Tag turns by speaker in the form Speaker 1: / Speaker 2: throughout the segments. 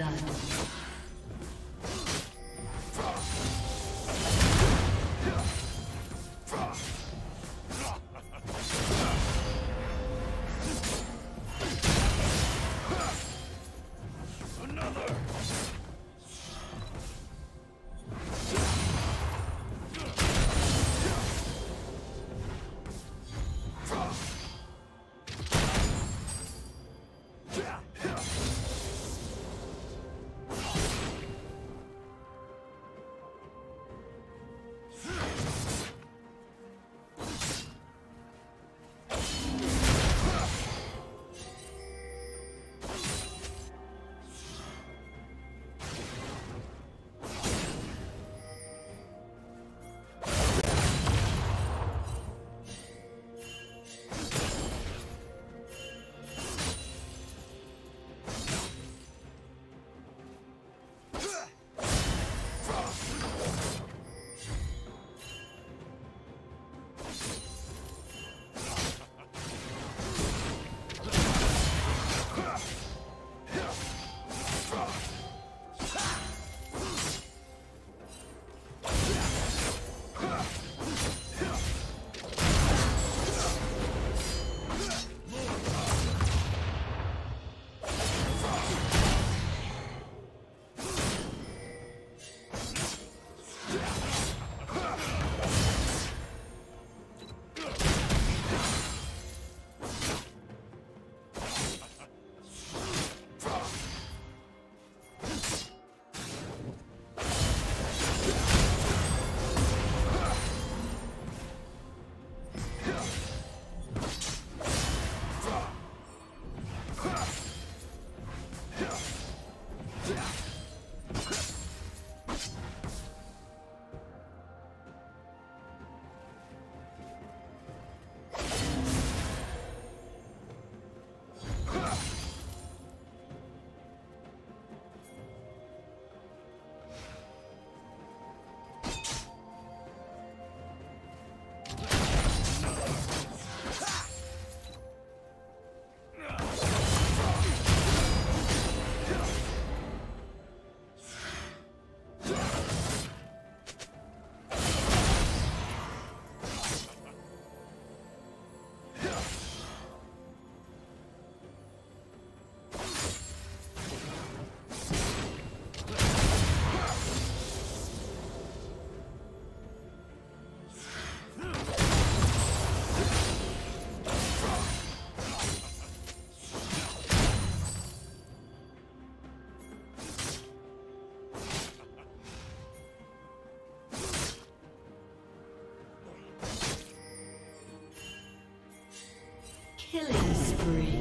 Speaker 1: blood. Killing spree.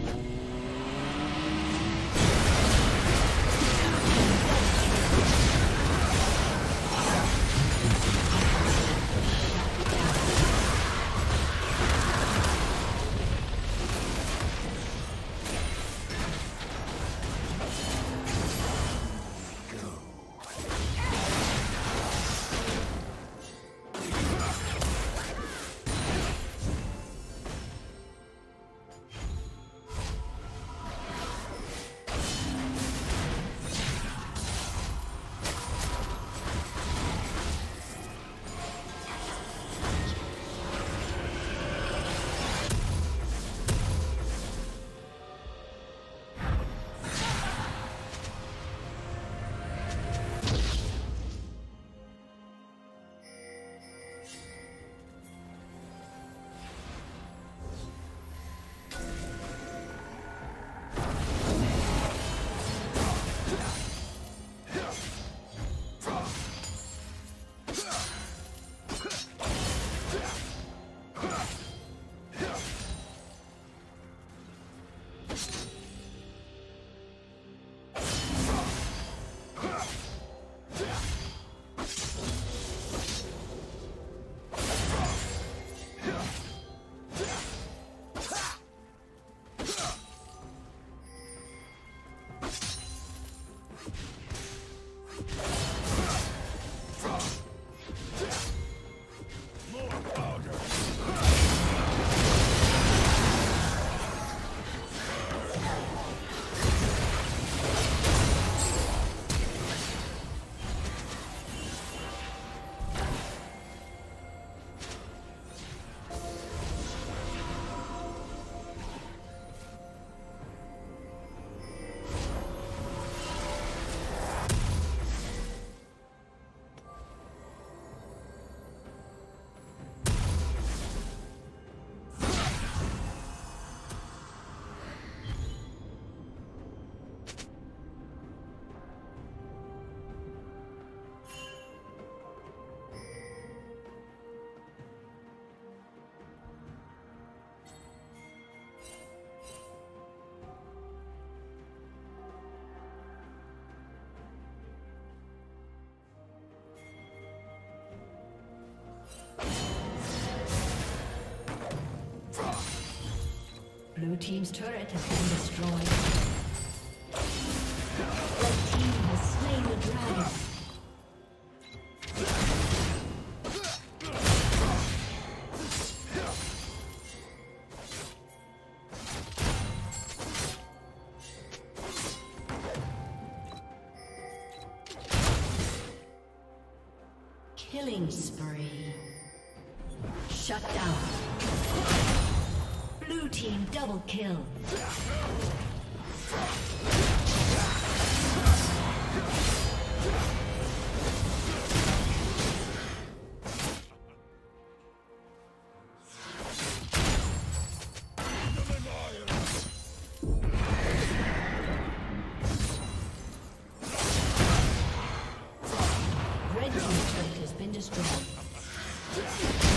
Speaker 1: Team's turret has been destroyed. Red team has slain the dragon. Killing spree. Shut down. Blue team double kill. Red team's has been destroyed.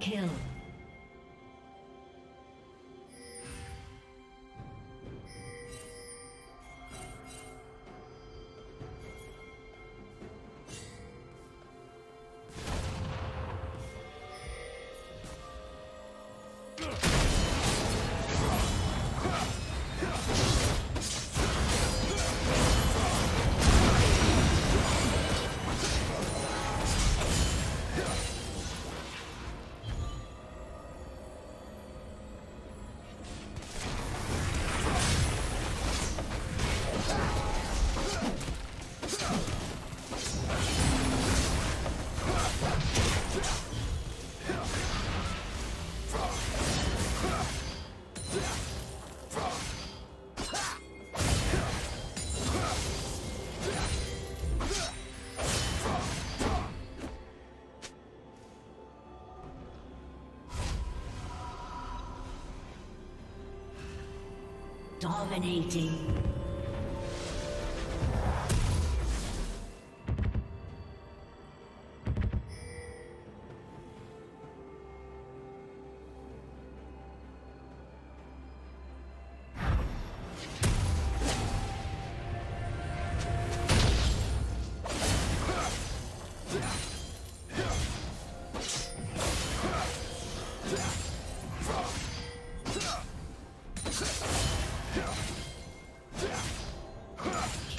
Speaker 1: Kill. Dominating.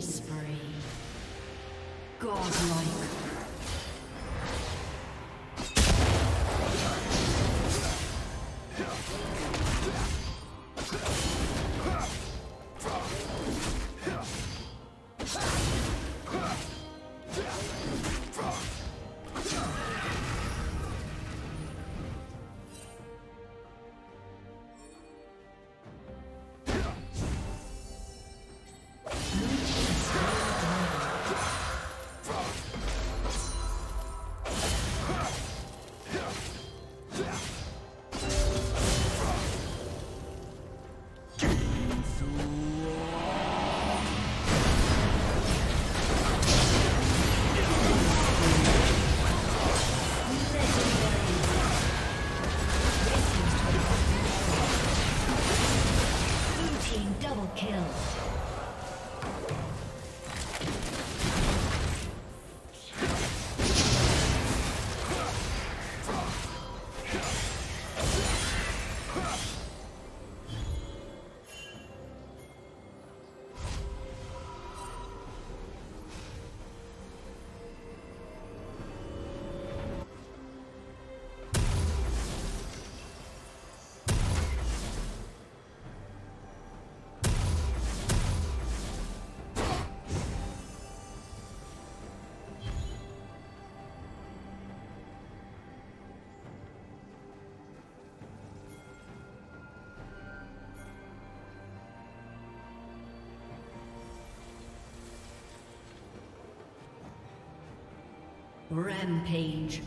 Speaker 1: Spree. Godlike. Rampage.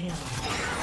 Speaker 1: kill.